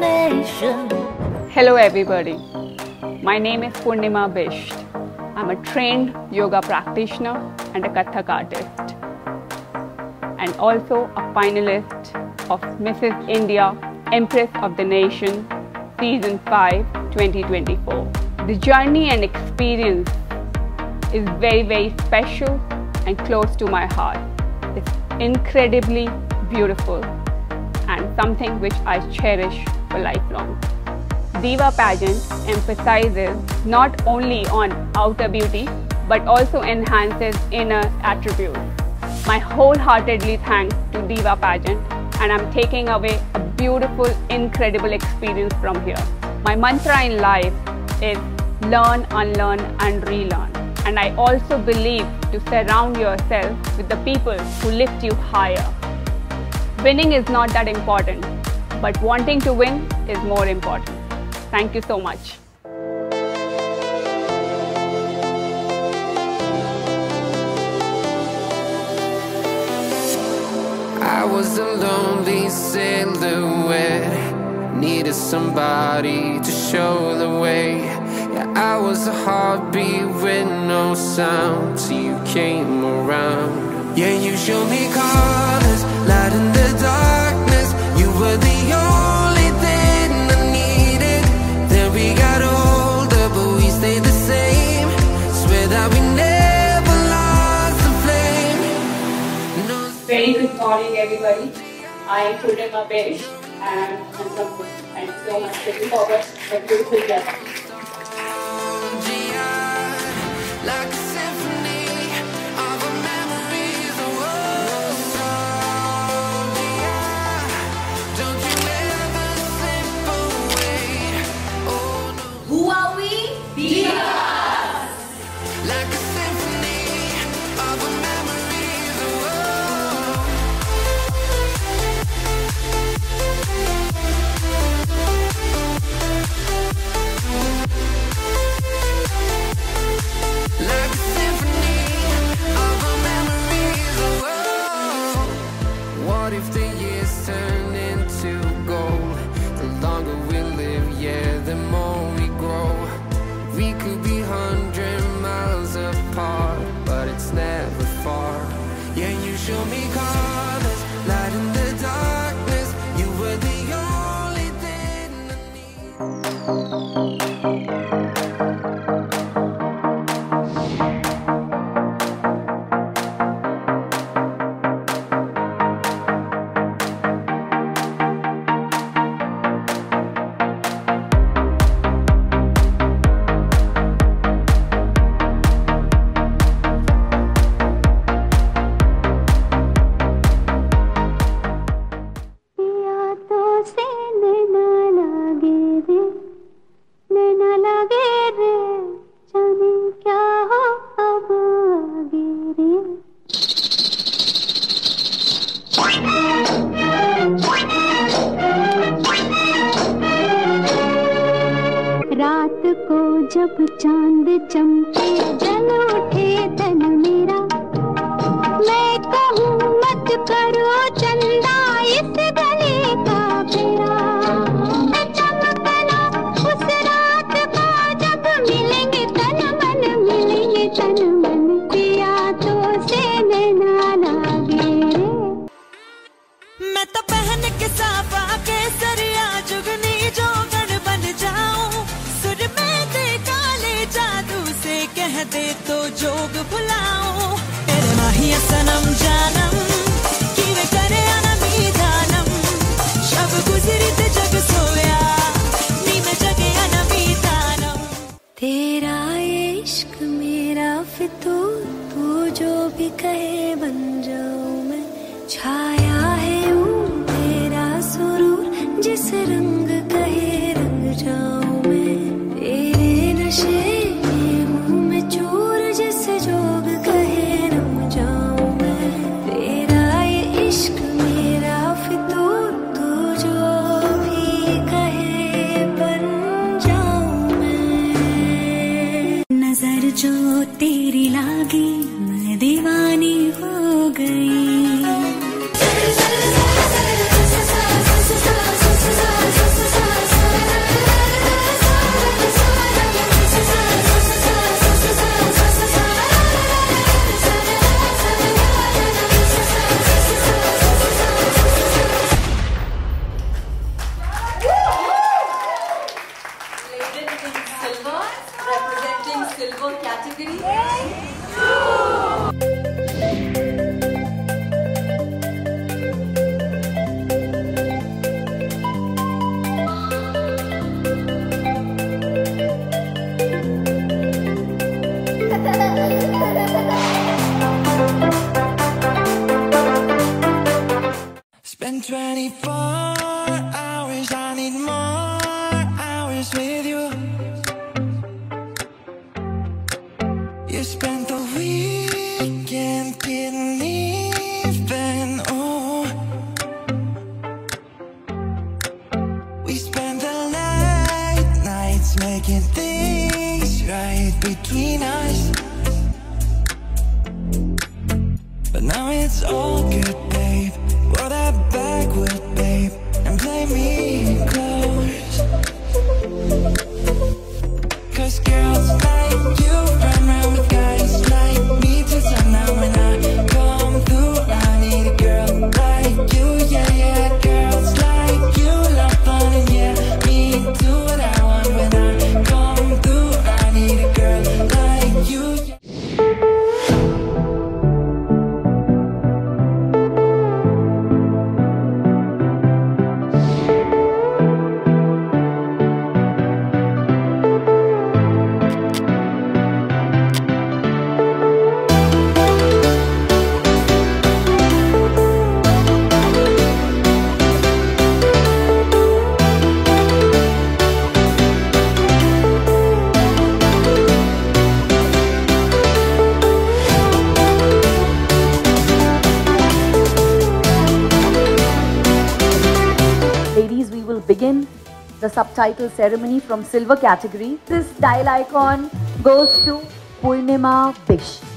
nation. Hello, everybody. My name is Purnima Bisht. I'm a trained yoga practitioner and a Kathak artist, and also a finalist of Mrs. India Empress of the Nation Season 5 2024. The journey and experience is very, very special and close to my heart. It's incredibly beautiful something which I cherish for lifelong. Diva pageant emphasizes not only on outer beauty but also enhances inner attributes. My wholeheartedly thanks to Diva pageant and I'm taking away a beautiful, incredible experience from here. My mantra in life is learn, unlearn and relearn. And I also believe to surround yourself with the people who lift you higher. Winning is not that important, but wanting to win is more important. Thank you so much. I was a lonely silhouette. Needed somebody to show the way. Yeah, I was a heartbeat with no sound till you came around. Yeah, you showed me colors, were the only thing I needed. Then we got older, but we stayed the same. Swear that we never lost the flame. No. Very good morning, everybody. I am Purnima Bisht and I'm from Thank you so much. Looking forward to a beautiful journey. तेरा इश्क मेरा फितूर तू जो भी कहे बन जाऊँ मैं छाया medida making things right between us. Begin the subtitle ceremony from silver category. This style icon goes to Purnima Bisht.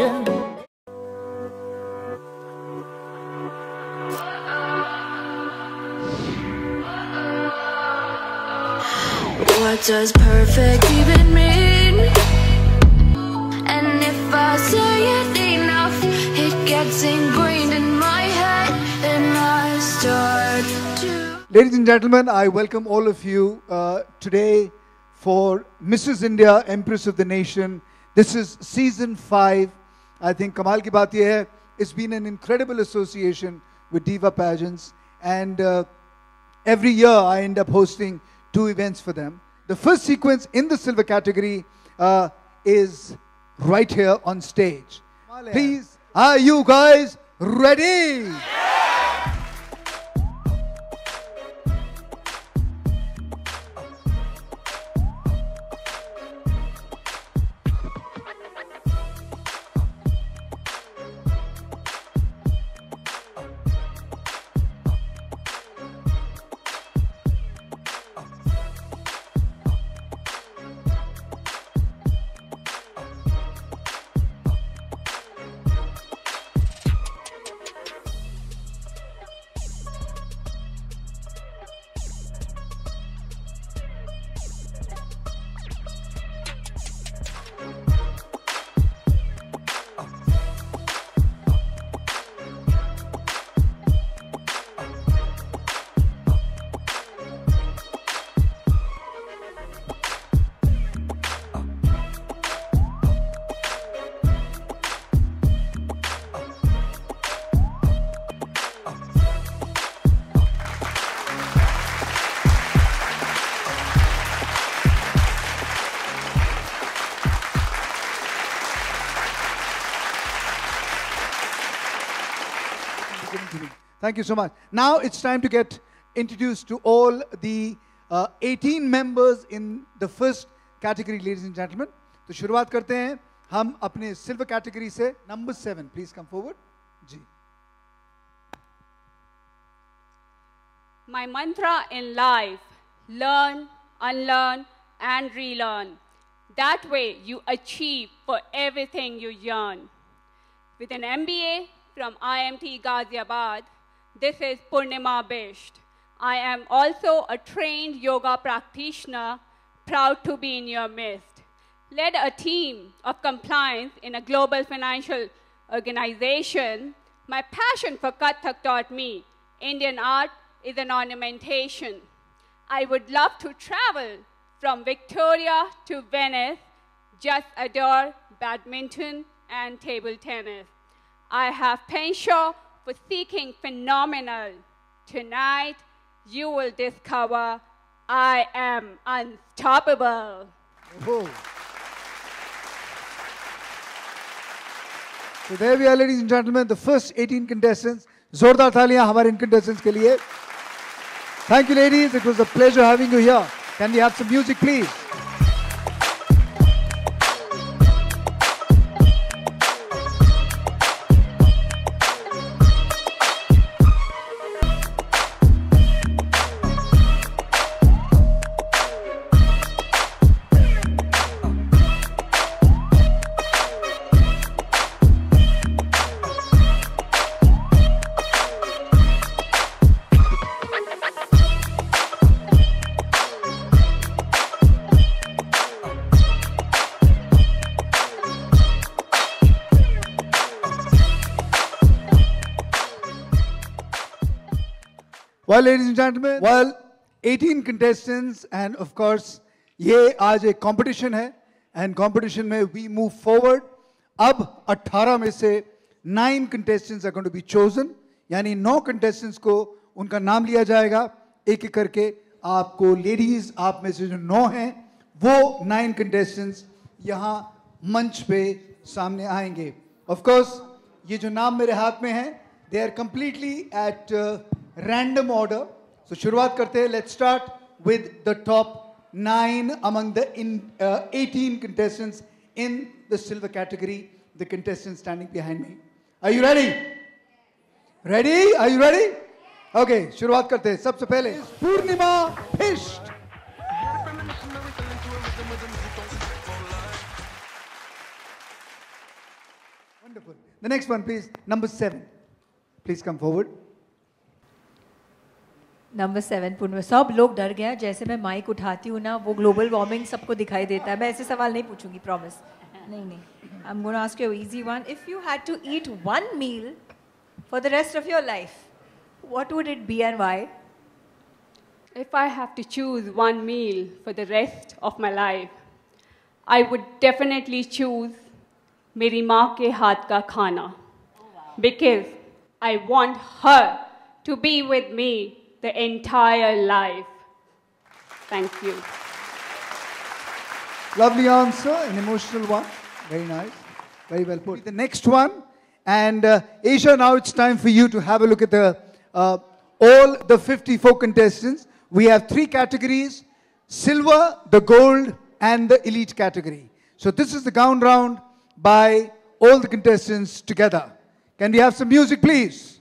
Nation. What does perfect even mean? And if I say it enough, it gets ingrained in my head, and I start to. Ladies and gentlemen, I welcome all of you uh, today for Mrs. India, Empress of the Nation. This is season five. I think Kamal ki baat ye hai, it's been an incredible association with Diva Pageants, and uh, every year I end up hosting two events for them. The first sequence in the silver category uh, is right here on stage. Please, are you guys ready? Thank you so much. Now it's time to get introduced to all the uh, 18 members in the first category, ladies and gentlemen. तो शुरुआत करते हैं हम अपने silver category से number seven please come forward ji My mantra in life learn, unlearn, and relearn. That way, you achieve for everything you yearn. With an MBA from IMT Ghaziabad, this is Purnima Bisht. I am also a trained yoga practitioner, proud to be in your midst. Led a team of compliance in a global financial organization. My passion for Kathak taught me Indian art is an ornamentation. I would love to travel from Victoria to Venice, just adore badminton and table tennis. I have penchant for seeking phenomenal. Tonight, you will discover I am unstoppable. Whoa. So there we are, ladies and gentlemen, the first 18 contestants. Zordar Thaliya, our contestants ke liye. Thank you, ladies. It was a pleasure having you here. Can we have some music, please? Well, ladies and gentlemen, well, 18 contestants and of course ये आज एक competition है and competition में we move forward. अब 18 में से 9 contestants are going to be chosen. यानी 9 contestants को उनका नाम लिया जाएगा एक एक करके आपको ladies आप में से जो 9 हैं वो 9 contestants यहाँ मंच पे सामने आएँगे. Of course ये जो नाम मेरे हाथ में है they are completely at uh, random order. So शुरुआत करते हैं. Let's start with the top nine among the in, uh, 18 contestants in the silver category. The contestants standing behind me. Are you ready? Ready? Are you ready? Okay, शुरुआत करते हैं. सबसे पहले पूर्णिमा fist. Wonderful. The next one, please. Number seven. Please come forward. Number seven पूर्ण सब लोग डर गए हैं। जैसे मैं माइक उठाती हूँ ना वो ग्लोबल वार्मिंग सबको दिखाई देता है। मैं ऐसे सवाल नहीं पूछूँगी प्रॉमिस नहीं नहीं. I am gonna ask you easy one if you had to eat one meal for the rest of your life what would it be and why If I have to choose one meal for the rest of my life, I would definitely choose मेरी माँ के हाथ का खाना. Because I want her to be with me the entire life. Thank you. Lovely answer, an emotional one. Very nice. Very well put. The next one. And uh, Asia, now it's time for you to have a look at the uh, all the 54 contestants. We have three categories silver, the gold, and the elite category. So this is the gown round by all the contestants together. Can we have some music, please?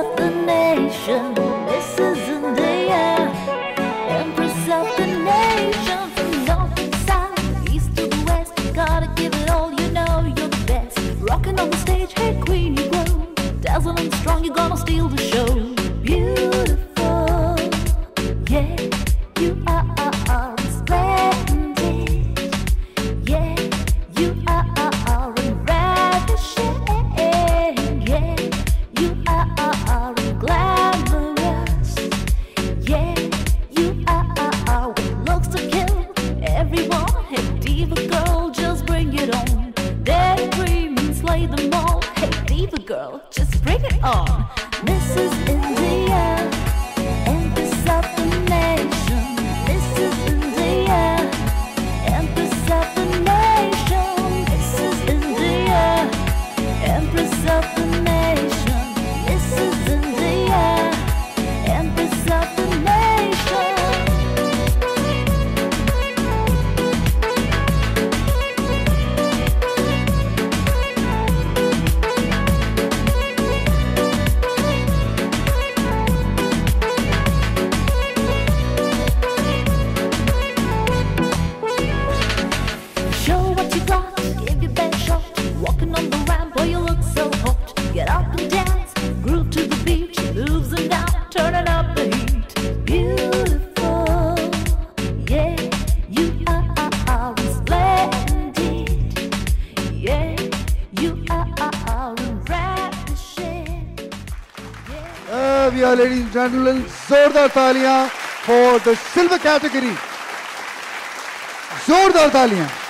Empress and gentlemen. Zordar Taliyan for the silver category. Zordar Taliyan.